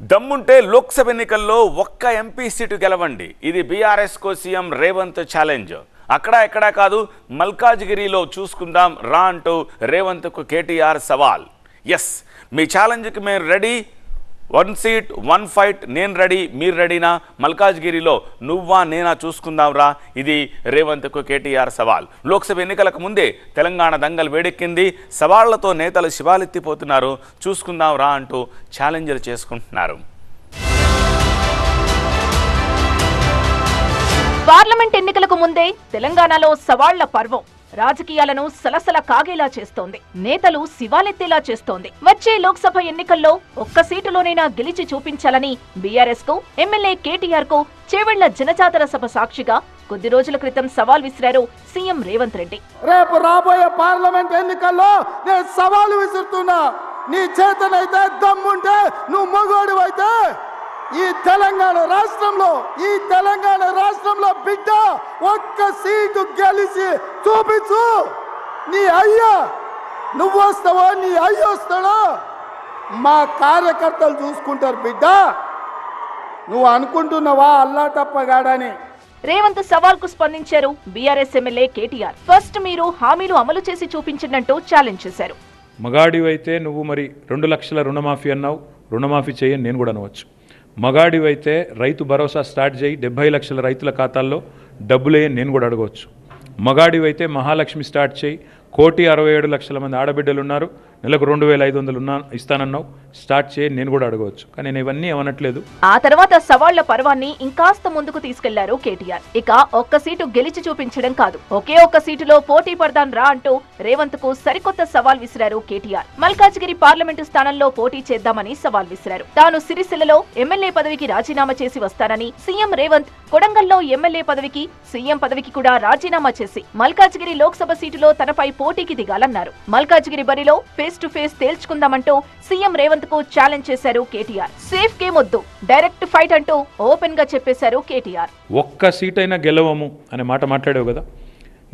దమ్ముంటే లోక్సభ ఎన్నికల్లో ఒక్క ఎంపీ సీటు గెలవండి. ఇది బీఆర్ఎస్కో సీఎం రేవంత్ ఛాలెంజ్. అక్కడ ఎక్కడా కాదు మల్కాజ్గిరిలో చూసుకుందాం రా అంటూ రేవంత్కు కేటీఆర్ సవాల్. ఎస్ మీ ఛాలెంజ్కి మేము ready one seat one fight నేను రెడీ మీరు రెడీనా? మల్కాజ్గిరిలో నువ్వా నేనా చూసుకుందాంరా? ఇది రేవంత్కు కేటీఆర్ సవాల్. లోక్సభ ఎన్నికలకు ముందే తెలంగాణ దంగలు వేడెక్కింది. సవాళ్ళతో నేతలు శివాలెత్తిపోతున్నారు. చూసుకుందాం రా అంటూ ఛాలెంజ్లు చేసుకుంటున్నారు. పార్లమెంట్ ఎన్నికలకు ముందే తెలంగాణలో సవాళ్ళ పర్వం. రాజకీయాలను సలసల కాగేలా చేస్తోంది. నేతలు శివాలెత్తేలా చేస్తోంది. వచ్చే లోక్సభ ఎన్నికల్లో ఒక్క సీటులోనైనా గెలిచి చూపించాలని బీఆర్ఎస్కు ఎమ్మెల్యే కేటీఆర్కు చేవెళ్ళ జనజాతర సభ సాక్షిగా కొద్ది రోజుల క్రితం సవాల్ విసిరారు సీఎం రేవంత్ రెడ్డి. రేపు రాబోయే పార్లమెంట్ ఎన్నికల్లో నేను సవాలు విసురుతున్నా. నీ చేతనైతే దమ్ముంటే నువ్వు మగోడివైతే ఈ తెలంగాణ రాష్ట్రంలో ఈ తెలంగాణ రాష్ట్రంలో బిడ్డ ఒక్క సీటు గెలిచి చూపించు. నీ అయ్యా నువ్వు వస్తావో నీ అయ్య వస్తాడో? మా కార్యకర్తలు చూసుకుంటారు బిడ్డ. నువ్వు అనుకుంటున్నావా అల్లా తప్పగాడని రేవంత్ సవాల్కు స్పందించారు బీఆర్ఎస్ ఎమ్మెల్యే కేటీఆర్. ఫస్ట్ మీరు హామీలు అమలు చేసి చూపించిందంటూ ఛాలెంజ్ చేశారు. మగాడివైతే నువ్వు మరి రెండు లక్షల రుణమాఫీ అన్నావు. రుణమాఫీ చేయని నేను కూడా అనవచ్చు. మగాడివైతే రైతు భరోసా స్టార్ట్ చేయి డెబ్బై లక్షల రైతుల ఖాతాల్లో డబ్బులేయని నేను కూడా అడగవచ్చు. మగాడివైతే మహాలక్ష్మి స్టార్ట్ చేయి కోటి అరవై ఏడు లక్షల మంది ఆడబిడ్డలు ఉన్నారు. నెలకు రెండు వేల ఐదు వందలు ఉన్నా ఇస్తానన్నావు. స్టార్ట్ చేయి నేను కూడా అడగవచ్చు. కానీ నేను ఇవన్నీ ఏమనట్లేదు. ఆ తర్వాత సవాళ్ళ పర్వాన్ని ఇంకాస్త ముందుకు తీసుకెళ్ళారు కేటీఆర్. ఇక ఒక్క సీటు గెలిచి చూపించడం కాదు. ఒకే ఒక్క సీటులో పోటీ పడదాన్ రా అంటూ రేవంత్కు సరికొత్త సవాల్ విసిరారు కేటీఆర్. మల్కాజ్గిరి పార్లమెంటు స్థానంలో పోటీ చేద్దామని సవాల్ విసిరారు. తాను సిరిసిల్లలో ఎమ్మెల్యే పదవికి రాజీనామా చేసి వస్తానని సీఎం రేవంత్ కొడంగల్లో ఎమ్మెల్యే పదవికి సీఎం పదవికి కూడా రాజీనామా చేసి మల్కాజ్గిరి లోక్సభ సీటులో తనపై పోటీకి దిగాలన్నారు. మల్కాజ్గిరి బరిలో ఫేస్ టు ఫేస్ తేల్చుకుందామంటూ సీఎం రేవంత్కు ఛాలెంజ్ చేశారు కేటీఆర్. సేఫ్ గేమ్ వద్దు డైరెక్ట్ ఫైట్ అంటూ ఓపెన్గా చెప్పేశారు కేటీఆర్. ఒక్క సీట్ అయినా గెలవము అనే మాట మాట్లాడావు కదా?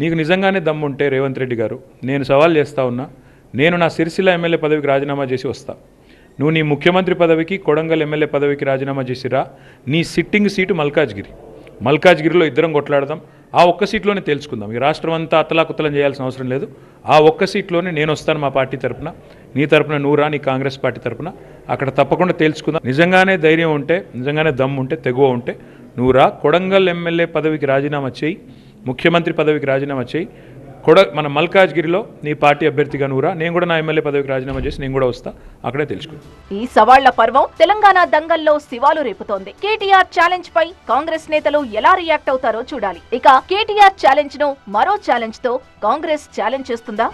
నీకు నిజంగానే దమ్ముంటే రేవంత్ రెడ్డి గారు నేను సవాల్ చేస్తా ఉన్నా నేను నా సిరిసిల్ల ఎమ్మెల్యే పదవికి రాజీనామా చేసి వస్తా. నువ్వు నీ ముఖ్యమంత్రి పదవికి కొడంగల్ ఎమ్మెల్యే పదవికి రాజీనామా చేసిరా నీ సిట్టింగ్ సీటు మల్కాజ్గిరి. మల్కాజ్గిరిలో ఇద్దరం కొట్లాడదాం. ఆ ఒక్క సీట్లోనే తెలుసుకుందాం ఈ రాష్ట్రం అంతా అతలాకుతలం చేయాల్సిన అవసరం లేదు. ఆ ఒక్క సీట్లోనే నేను వస్తాను మా పార్టీ తరపున. నీ తరపున నువ్వు రా నీ కాంగ్రెస్ పార్టీ తరపున. అక్కడ తప్పకుండా తేల్చుకుందాం. నిజంగానే ధైర్యం ఉంటే నిజంగానే దమ్ము ఉంటే తెగువ ఉంటే నువ్వు రా. కొడంగల్ ఎమ్మెల్యే పదవికి రాజీనామా చేయి. ముఖ్యమంత్రి పదవికి రాజీనామా చేయి. కొడ మన మల్కాజ్గిరిలో నీ పార్టీ అభ్యర్థిగా నూరా నేను కూడా నా ఎమ్మెల్యే పదవికి రాజీనామా చేసి నేను కూడా వస్తా అక్కడే తెలుసుకో ఈ సవాళ్ళ పర్వం తెలంగాణ దంగల్లో శివాలు రేపుతోంది. కేటీఆర్ ఛాలెంజ్ పై కాంగ్రెస్ నేతలు ఎలా రియాక్ట్ అవుతారో చూడాలి. ఇక కేటీఆర్ ఛాలెంజ్ను మరో ఛాలెంజ్తో కాంగ్రెస్ ఛాలెంజ్ చేస్తుందా?